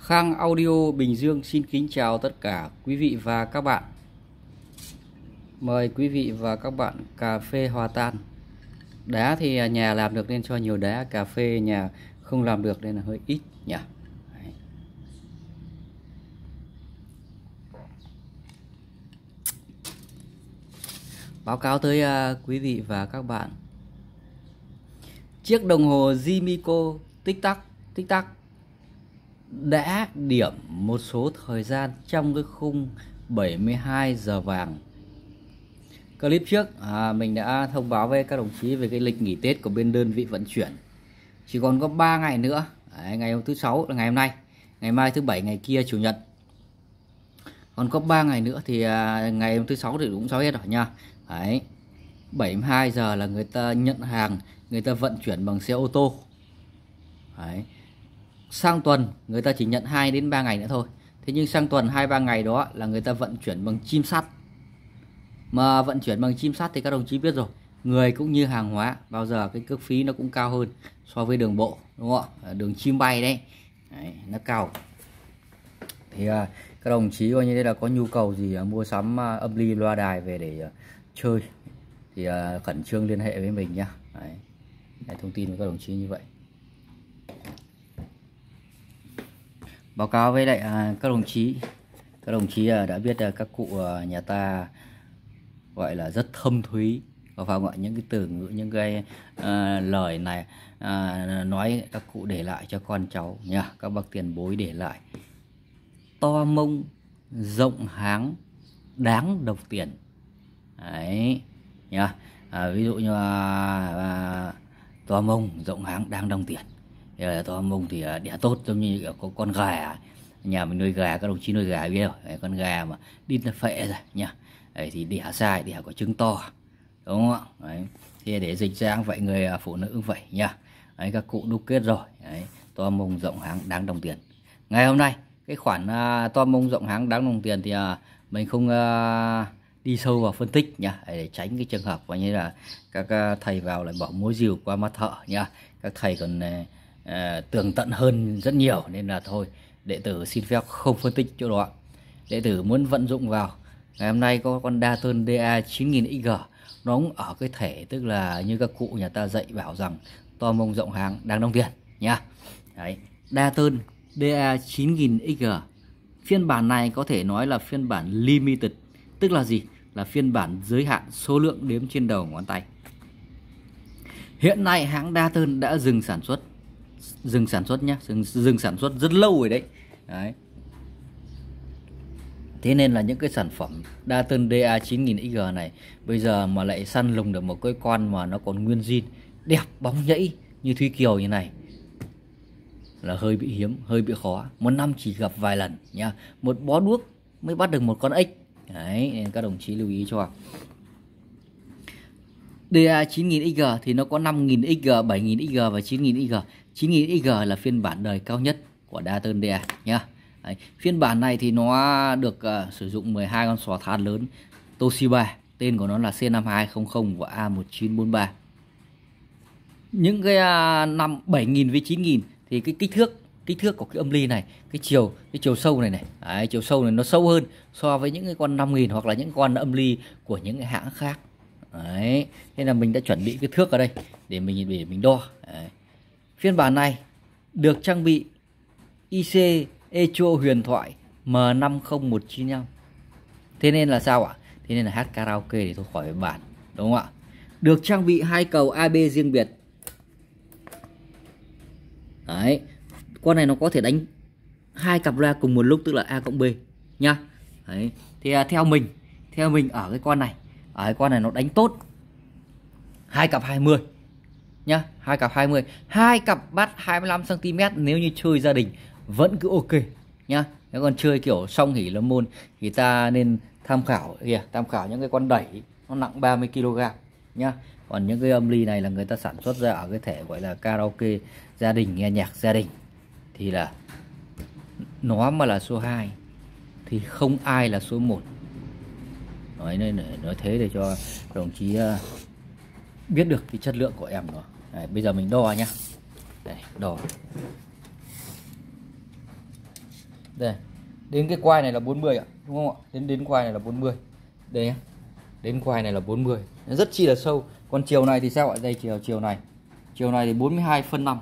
Khang Audio Bình Dương xin kính chào tất cả quý vị và các bạn. Mời quý vị và các bạn cà phê hòa tan. Đá thì nhà làm được nên cho nhiều đá, cà phê nhà không làm được nên là hơi ít nhỉ. Báo cáo tới à, quý vị và các bạn. Chiếc đồng hồ Jimico tích tắc tích tắc đã điểm một số thời gian trong cái khung 72 giờ vàng. Clip trước à, mình đã thông báo với các đồng chí về cái lịch nghỉ Tết của bên đơn vị vận chuyển. Chỉ còn có 3 ngày nữa Đấy, ngày hôm thứ sáu là ngày hôm nay ngày mai thứ bảy ngày kia chủ nhật. Còn có 3 ngày nữa thì à, ngày hôm thứ sáu thì cũng sáu hết rồi nha. Đấy 72 giờ là người ta nhận hàng người ta vận chuyển bằng xe ô tô. Đấy sang tuần người ta chỉ nhận 2 đến 3 ngày nữa thôi. Thế nhưng sang tuần 2 3 ngày đó là người ta vận chuyển bằng chim sắt. Mà vận chuyển bằng chim sắt thì các đồng chí biết rồi người cũng như hàng hóa bao giờ cái cước phí nó cũng cao hơn so với đường bộ đúng không ạ? Đường chim bay đấy, đấy nó cao. Thì à, các đồng chí coi như thế là có nhu cầu gì à, mua sắm à, âm ly loa đài về để à, chơi thì à, khẩn trương liên hệ với mình nhá. Đấy. Đấy, thông tin với các đồng chí như vậy báo cáo với lại à, các đồng chí. Các đồng chí à, đã biết à, các cụ nhà ta gọi là rất thâm thúy và phải gọi những cái từ ngữ những cái uh, lời này uh, nói các cụ để lại cho con cháu nha các bậc tiền bối để lại. To mông rộng háng đáng đồng tiền. Đấy nhá. À, ví dụ như à, à, to mông rộng háng đáng đồng tiền tôi to mông thì à, đẻ tốt giống như có con gà nhà mình nuôi gà các đồng chí nuôi gà biết rồi con gà mà đít là phệ rồi nha đấy, thì đẻ sai đẻ có trứng to. Đúng không ạ? Đấy. thì để dịch dáng vậy người à, phụ nữ cũng vậy nha đấy, các cụ đúc kết rồi. Đấy. to mông rộng háng đáng đồng tiền. Ngày hôm nay cái khoản à, uh, to mông rộng háng đáng đồng tiền thì uh, mình không uh, đi sâu vào phân tích nha để tránh cái trường hợp như là các uh, thầy vào lại bỏ múa rìu qua mắt thợ nha các thầy còn uh, à, tường tận hơn rất nhiều nên là thôi đệ tử xin phép không phân tích chỗ đó đệ tử muốn vận dụng vào ngày hôm nay có con đa tơn DA 9000XG nó cũng ở cái thể tức là như các cụ nhà ta dạy bảo rằng to mông rộng hàng đang đông tiền nha đấy đa tơn DA 9000XG phiên bản này có thể nói là phiên bản limited tức là gì? Là phiên bản giới hạn số lượng đếm trên đầu ngón tay. Hiện nay hãng đa tơn đã dừng sản xuất dừng sản xuất nhé dừng, dừng sản xuất rất lâu rồi đấy. Đấy. Thế nên là những cái sản phẩm đa tân DA 9000XG này bây giờ mà lại săn lùng được một cái con mà nó còn nguyên zin đẹp bóng nhẫy như Thúy Kiều như này là hơi bị hiếm hơi bị khó. Một năm chỉ gặp vài lần nha một bó đuốc mới bắt được một con ếch đấy nên các đồng chí lưu ý cho. DA 9000XG thì nó có 5000XG, 7000XG và 9000XG. 9000XG là phiên bản đời cao nhất của Dayton DA nhá. Đấy. Phiên bản này thì nó được uh, sử dụng 12 con sò than lớn Toshiba, tên của nó là C5200 và A1943. Những cái uh, năm 7000 với 9000 thì cái kích thước kích thước của cái âm ly này, cái chiều cái chiều sâu này này, Đấy, chiều sâu này nó sâu hơn so với những cái con 5000 hoặc là những con âm ly của những cái hãng khác đấy thế là mình đã chuẩn bị cái thước ở đây để mình để mình đo đấy phiên bản này được trang bị IC Echo huyền thoại M50195 thế nên là sao ạ? Thế nên là hát karaoke thì thôi khỏi bản đúng không ạ? Được trang bị hai cầu AB riêng biệt. Đấy con này nó có thể đánh hai cặp loa cùng một lúc tức là A cộng B nhá. Đấy thì à, theo mình theo mình ở cái con này Đấy, con này nó đánh tốt hai cặp 20 nhá, hai cặp 20 hai cặp bắt 25 cm nếu như chơi gia đình vẫn cứ ok, nhá. Nếu còn chơi kiểu song hỉ lâm môn thì ta nên tham khảo, kìa, tham khảo những cái con đẩy, nó nặng 30 kg nhá. Còn những cái âm ly này là người ta sản xuất ra ở cái thể gọi là karaoke gia đình, nghe nhạc gia đình. Thì là nó mà là số 2 thì không ai là số 1 nói nên nói thế để cho đồng chí à, biết được cái chất lượng của em nó Đấy, bây giờ mình đo nhá. Đây, đo. Đây đến cái quai này là 40 ạ đúng không ạ? Đến đến quai này là 40 đây nhá. Đến quai này là 40 Nó rất chi là sâu. Còn chiều này thì sao ạ? Đây chiều chiều này. Chiều này thì 42 phân 5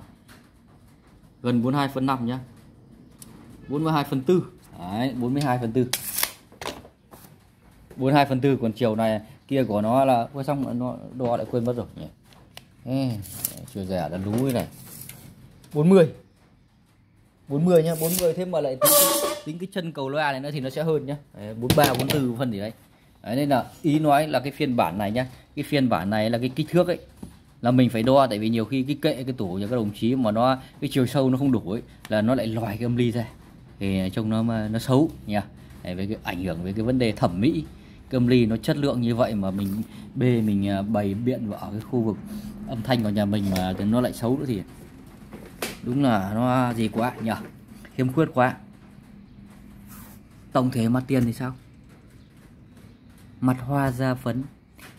gần 42 phân 5 nhá. 42 phân 4 Đấy, 42 phân 4 42 phân 4 còn chiều này kia của nó là quay xong nó đo lại quên mất rồi nhỉ? Ê, chiều rẻ là đúng này. 40 40 nhá 40 thêm mà lại tính, tính cái chân cầu loa này nữa thì nó sẽ hơn nhá. Đấy, 43 44 phân gì đấy. Đấy nên là ý nói là cái phiên bản này nhá. Cái phiên bản này là cái kích thước ấy là mình phải đo tại vì nhiều khi cái kệ cái tủ nhà các đồng chí mà nó cái chiều sâu nó không đủ ấy là nó lại lòi cái âm ly ra. Thì trông nó mà nó xấu nhỉ? về cái ảnh hưởng về cái vấn đề thẩm mỹ cơm ly nó chất lượng như vậy mà mình bê mình à, bày biện vào cái khu vực âm thanh của nhà mình mà nó lại xấu nữa thì đúng là nó gì quá nhỉ? Khiếm khuyết quá. Tổng thể mặt tiền thì sao? Mặt hoa da phấn.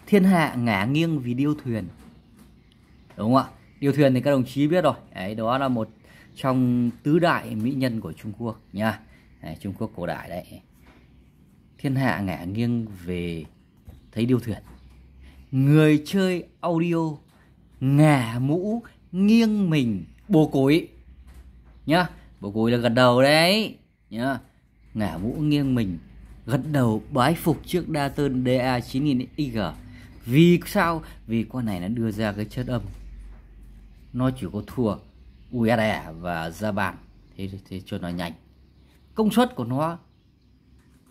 Thiên hạ ngả nghiêng vì điêu thuyền. Đúng không ạ? Điêu thuyền thì các đồng chí biết rồi. Đấy đó là một trong tứ đại mỹ nhân của Trung Quốc nha. Đấy, Trung Quốc cổ đại đấy thiên hạ ngả nghiêng về thấy điêu thuyền. Người chơi audio ngả mũ nghiêng mình bồ cối. Nhá, bồ cối là gật đầu đấy. Nhá, ngả mũ nghiêng mình, gật đầu bái phục trước đa tơn DA 9000 IG vì sao? Vì con này nó đưa ra cái chất âm. Nó chỉ có thua USD và ra bàn thế thế cho nó nhanh. Công suất của nó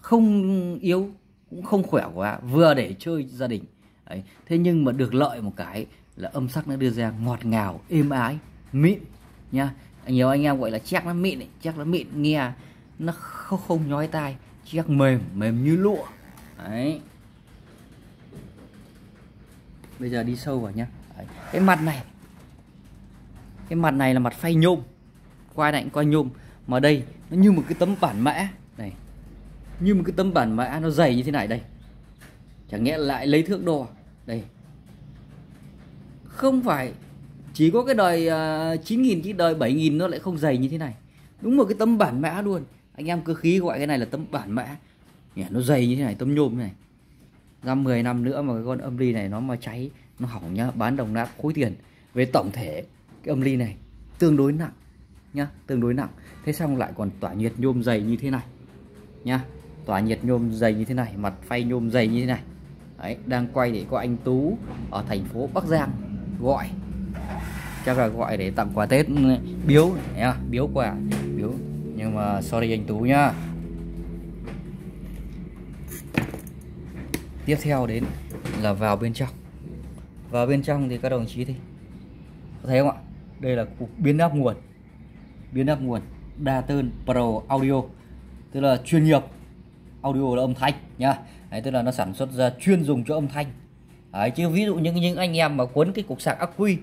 không yếu cũng không khỏe quá vừa để chơi gia đình Đấy. thế nhưng mà được lợi một cái là âm sắc nó đưa ra ngọt ngào êm ái mịn nha nhiều anh em gọi là chắc nó mịn ấy, chắc nó mịn nghe nó không, không nhói tai chắc mềm mềm như lụa đấy bây giờ đi sâu vào nhá đấy. cái mặt này cái mặt này là mặt phay nhôm qua này qua nhôm mà đây nó như một cái tấm bản mã như một cái tấm bản mã nó dày như thế này đây. Chẳng nhẽ lại lấy thước đo. Đây. Không phải chỉ có cái đời uh, nghìn 9.000 chứ đời 7.000 nó lại không dày như thế này. Đúng một cái tấm bản mã luôn. Anh em cơ khí gọi cái này là tấm bản mã nó dày như thế này tấm nhôm này. Ra 10 năm nữa mà cái con âm ly này nó mà cháy nó hỏng nhá bán đồng nát khối tiền. Về tổng thể cái âm ly này tương đối nặng nhá tương đối nặng. Thế xong lại còn tỏa nhiệt nhôm dày như thế này nhá tỏa nhiệt nhôm dày như thế này mặt phay nhôm dày như thế này. Đấy, đang quay để có anh Tú ở thành phố Bắc Giang gọi. Chắc là gọi để tặng quà Tết ừ, biếu nhá à, biếu quà biếu. Nhưng mà sorry anh Tú nhá. Tiếp theo đến là vào bên trong. Vào bên trong thì các đồng chí thì có thấy không ạ? Đây là cục biến áp nguồn. Biến áp nguồn đa tơn pro audio. Tức là chuyên nghiệp audio là âm thanh nhá. Đấy, tức là nó sản xuất ra chuyên dùng cho âm thanh. Đấy, chứ ví dụ những những anh em mà cuốn cái cục sạc ắc quy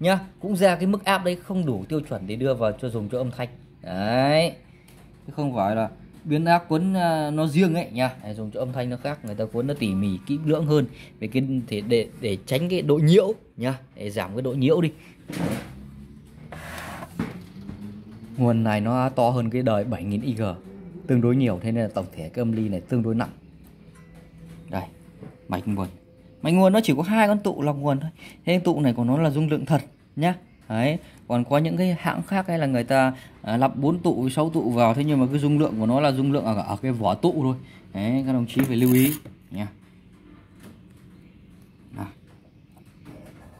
nhá cũng ra cái mức áp đấy không đủ tiêu chuẩn để đưa vào cho dùng cho âm thanh. Đấy. Chứ không phải là biến áp cuốn à, nó riêng ấy nha để dùng cho âm thanh nó khác người ta cuốn nó tỉ mỉ kỹ lưỡng hơn. Về cái để để để tránh cái độ nhiễu nhá để giảm cái độ nhiễu đi. Nguồn này nó to hơn cái đời 7000 IG tương đối nhiều thế nên là tổng thể cái âm ly này tương đối nặng. Đây mạch nguồn. Mạch nguồn nó chỉ có hai con tụ lọc nguồn thôi. Thế tụ này của nó là dung lượng thật nhá. Đấy còn có những cái hãng khác hay là người ta à, lắp 4 tụ 6 tụ vào thế nhưng mà cái dung lượng của nó là dung lượng ở, ở cái vỏ tụ thôi. Đấy các đồng chí phải lưu ý nha.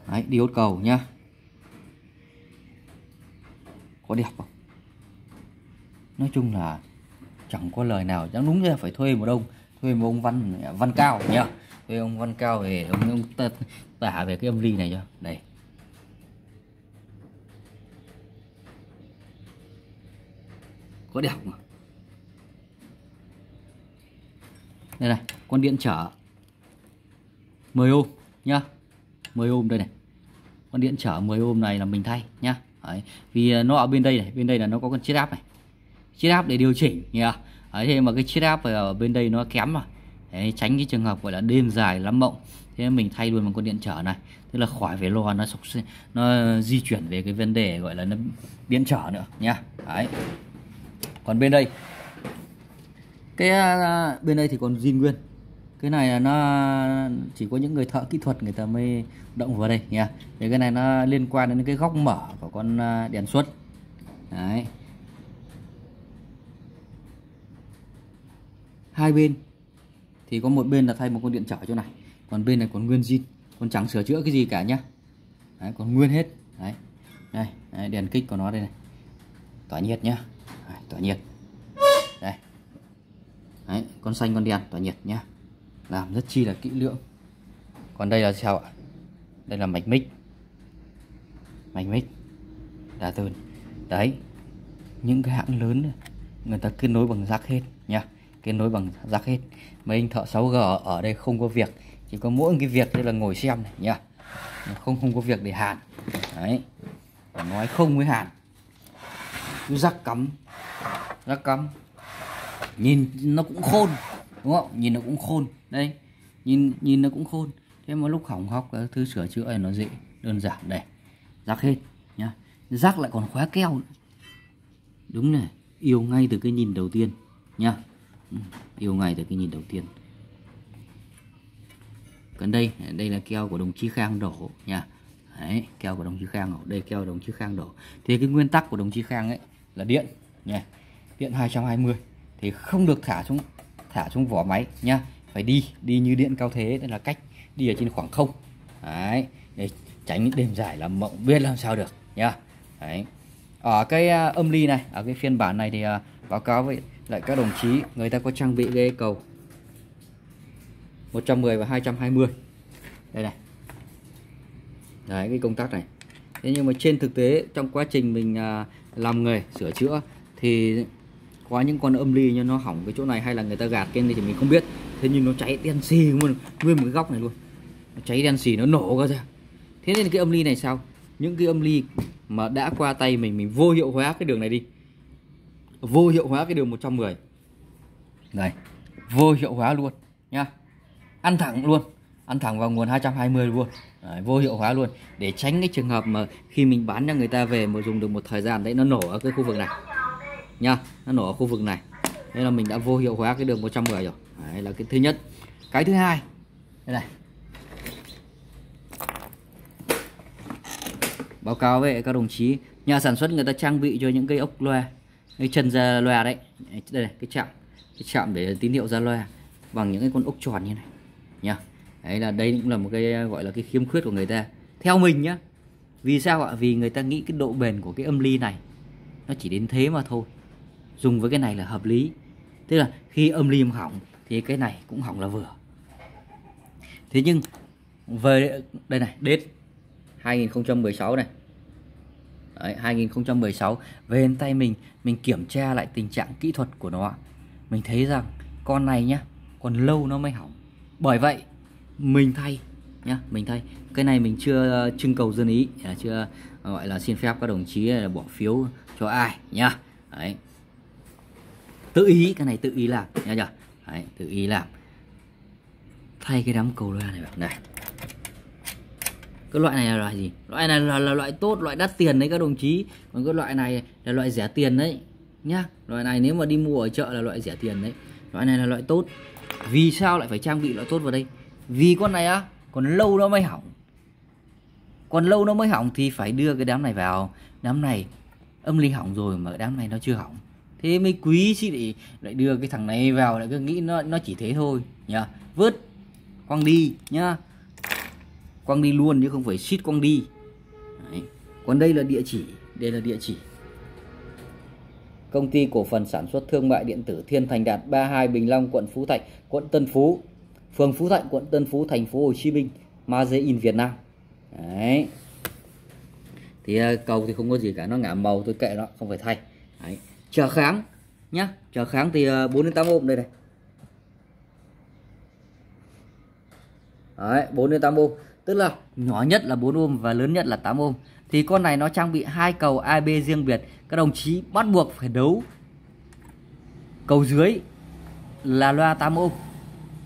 Đấy diode cầu nhá. Có đẹp không? Nói chung là chẳng có lời nào chẳng đúng là phải thuê một ông thuê một ông văn văn cao nhá. Thuê ông văn cao về ông, ông tả, tả về cái âm ly này cho đây có đẹp mà đây này con điện trở. 10 ôm nhá. 10 ôm đây này. Con điện trở 10 ôm này là mình thay nhá. Đấy. vì nó ở bên đây này bên đây là nó có con chiết áp này chiết áp để điều chỉnh nhỉ Đấy, thế mà cái chiết áp ở bên đây nó kém mà. Đấy, tránh cái trường hợp gọi là đêm dài lắm mộng. Thế mình thay luôn bằng con điện trở này. Tức là khỏi phải lo nó sọc nó di chuyển về cái vấn đề gọi là nó biến trở nữa nha Đấy. còn bên đây cái bên đây thì còn zin nguyên. Cái này là nó chỉ có những người thợ kỹ thuật người ta mới động vào đây nha thì cái này nó liên quan đến cái góc mở của con đèn suất. đấy. Hai bên. Thì có một bên là thay một con điện trở chỗ này còn bên này còn nguyên zin còn chẳng sửa chữa cái gì cả nhá. Đấy, còn nguyên hết. Đấy. Đây đấy, đèn kích của nó đây này. Tỏa nhiệt nhá. Đấy, tỏa nhiệt. Đây. Đấy, con xanh con đèn tỏa nhiệt nhá. Làm rất chi là kỹ lưỡng. Còn đây là sao ạ? Đây là mạch mic. Mạch mic. Đà tơn. Đấy. Những cái hãng lớn này, người ta kết nối bằng rác hết nhá kết nối bằng jack hết. Mấy anh thợ 6G ở đây không có việc, chỉ có mỗi cái việc đây là ngồi xem này, nhá. Không không có việc để hàn. Đấy. Nói không với hàn. Cứ rắc cắm rắc cắm. Nhìn nó cũng khôn, đúng không? Nhìn nó cũng khôn. Đây, nhìn nhìn nó cũng khôn. Thế mà lúc hỏng hóc cái thứ sửa chữa này nó dễ, đơn giản. Đây rắc hết, nhá. Rắc lại còn khóa keo nữa. đúng này, yêu ngay từ cái nhìn đầu tiên nha Ừ, yêu ngay từ cái nhìn đầu tiên. Còn đây đây là keo của đồng chí Khang đổ nha. Đấy, keo của đồng chí Khang đổ đây keo của đồng chí Khang đổ. Thì cái nguyên tắc của đồng chí Khang ấy là điện nha. Điện 220 thì không được thả xuống thả xuống vỏ máy nha. Phải đi đi như điện cao thế đây là cách đi ở trên khoảng không. Đấy để tránh những đêm dài là mộng biết làm sao được nha. Đấy. Ở cái à, âm ly này ở cái phiên bản này thì à, báo cáo với lại các đồng chí, người ta có trang bị ghế cầu 110 và 220 đây này. Đấy, cái công tắc này. Thế nhưng mà trên thực tế, trong quá trình mình à, làm nghề, sửa chữa, thì có những con âm ly như nó hỏng cái chỗ này hay là người ta gạt cái này thì mình không biết. Thế nhưng nó cháy đen xì luôn, nguyên một cái góc này luôn. Nó cháy đen xì, nó nổ ra. Thế nên cái âm ly này sao? Những cái âm ly mà đã qua tay mình mình vô hiệu hóa cái đường này đi vô hiệu hóa cái đường 110 này vô hiệu hóa luôn nhá. Ăn thẳng luôn ăn thẳng vào nguồn 220 luôn. Đấy, vô hiệu hóa luôn. Để tránh cái trường hợp mà khi mình bán cho người ta về mà dùng được một thời gian đấy nó nổ ở cái khu vực này. Nha nó nổ ở khu vực này. Nên là mình đã vô hiệu hóa cái đường 110 rồi. Đấy là cái thứ nhất. Cái thứ hai. Đây này. Báo cáo với các đồng chí nhà sản xuất người ta trang bị cho những cây ốc loa cái chân ra loa đấy. Đây này, cái chạm. Cái chạm để tín hiệu ra loa bằng những cái con ốc tròn như này. Nha đấy là đây cũng là một cái gọi là cái khiếm khuyết của người ta. Theo mình nhá vì sao ạ? Vì người ta nghĩ cái độ bền của cái âm ly này nó chỉ đến thế mà thôi. Dùng với cái này là hợp lý. Tức là khi âm ly hỏng thì cái này cũng hỏng là vừa. Thế nhưng về đây này đến 2016 này Đấy, 2016 về đến tay mình mình kiểm tra lại tình trạng kỹ thuật của nó mình thấy rằng con này nhá còn lâu nó mới hỏng. Bởi vậy mình thay nhá mình thay. Cái này mình chưa ờ, trưng cầu dân ý à, chưa ờ, gọi là xin phép các đồng chí ờ, bỏ phiếu cho ai nhá. Đấy. Tự ý cái này tự ý làm nhá nhở? Đấy, tự ý làm. Thay cái đám cầu loa này vào. Này cái loại này là loại gì? Loại này là, là loại tốt loại đắt tiền đấy các đồng chí. Còn cái loại này là loại rẻ tiền đấy nhá. Loại này nếu mà đi mua ở chợ là loại rẻ tiền đấy. Loại này là loại tốt. Vì sao lại phải trang bị loại tốt vào đây? Vì con này á còn lâu nó mới hỏng. Còn lâu nó mới hỏng thì phải đưa cái đám này vào. Đám này âm ly hỏng rồi mà đám này nó chưa hỏng. Thế mới quý chứ để lại đưa cái thằng này vào lại cứ nghĩ nó nó chỉ thế thôi nhá vứt quăng đi nhá quăng đi luôn chứ không phải shit quăng đi. Đấy. còn đây là địa chỉ, đây là địa chỉ. Công ty cổ phần sản xuất thương mại điện tử Thiên Thành Đạt 32 Bình Long, quận Phú Thạnh, quận Tân Phú. Phường Phú Thạnh, quận Tân Phú, thành phố Hồ Chí Minh, Maze in Việt Nam. Đấy. Thì à, cầu thì không có gì cả, nó ngả màu, tôi kệ nó, không phải thay. Đấy. chờ kháng, nhá. Chờ kháng thì à, 4 đến 8 ôm đây này. Đấy 4 đến 8 ôm tức là nhỏ nhất là 4 ohm và lớn nhất là 8 ohm thì con này nó trang bị hai cầu AB riêng biệt. Các đồng chí bắt buộc phải đấu cầu dưới là loa 8 ohm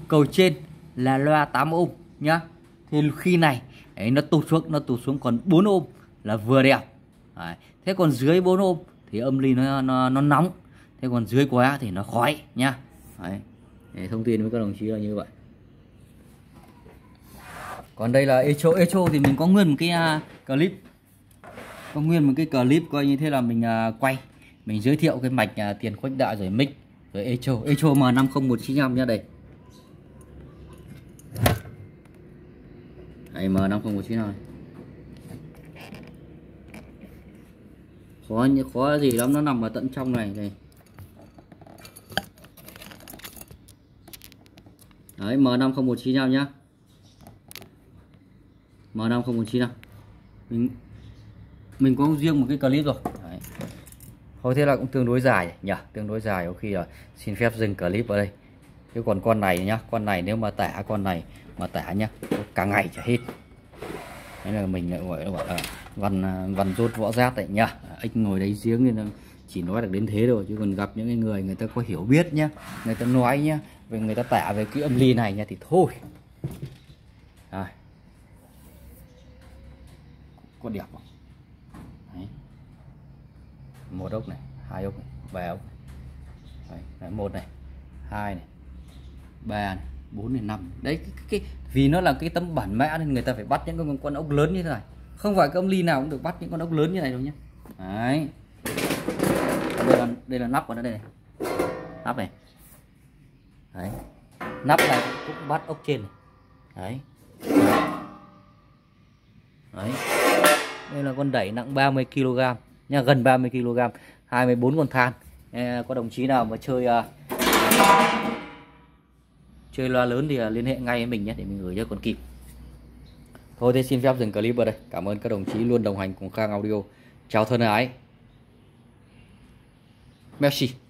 cầu trên là loa 8 ohm nhá. Thì khi này, ấy, nó tụt xuống, nó tụt xuống còn 4 ohm là vừa đẹp. Đấy. thế còn dưới 4 ohm thì âm ly nó nó nó nóng. Thế còn dưới quá thì nó khói nhá. Đấy. Để thông tin với các đồng chí là như vậy còn đây là echo. Echo thì mình có nguyên một cái uh, clip. Có nguyên một cái clip coi như thế là mình uh, quay. Mình giới thiệu cái mạch uh, tiền khuếch đại rồi mic rồi echo. Echo M50195 nhá đây. Đấy, M50195 khó khó gì lắm nó nằm ở tận trong này này. Đấy M50195 nhá. M50195 mình mình có riêng một cái clip rồi. Đấy. thôi thế là cũng tương đối dài nhỉ? Tương đối dài, có khi là xin phép dừng clip ở đây. Chứ còn con này nhá, con này nếu mà tả con này mà tả nhá cả ngày chả hết. Đấy là mình lại gọi là văn văn rốt võ giác đấy nhá. Anh ngồi đấy giếng nên chỉ nói được đến thế rồi chứ còn gặp những người người ta có hiểu biết nhá, người ta nói nhá, về người ta tả về cái âm ly này nha thì thôi. Rồi có đẹp không? Đấy. một ốc này hai ốc này ba ốc này. Đấy, đấy, một này hai này ba này bốn này năm đấy cái, cái, cái, vì nó là cái tấm bản mã nên người ta phải bắt những con, con ốc lớn như thế này. Không phải cái ông ly nào cũng được bắt những con ốc lớn như này đâu nhé đấy. Đây là đây là nắp của nó đây này. Nắp này. Đấy. Nắp này cũng bắt ốc trên này. Đấy. Đấy đây là con đẩy nặng 30 kg nha gần 30 kg 24 con than. Có đồng chí nào mà chơi uh, chơi loa lớn thì uh, liên hệ ngay với mình nhé để mình gửi cho con kịp thôi thì xin phép dừng clip ở đây. Cảm ơn các đồng chí luôn đồng hành cùng Khang Audio. Chào thân ái. Merci.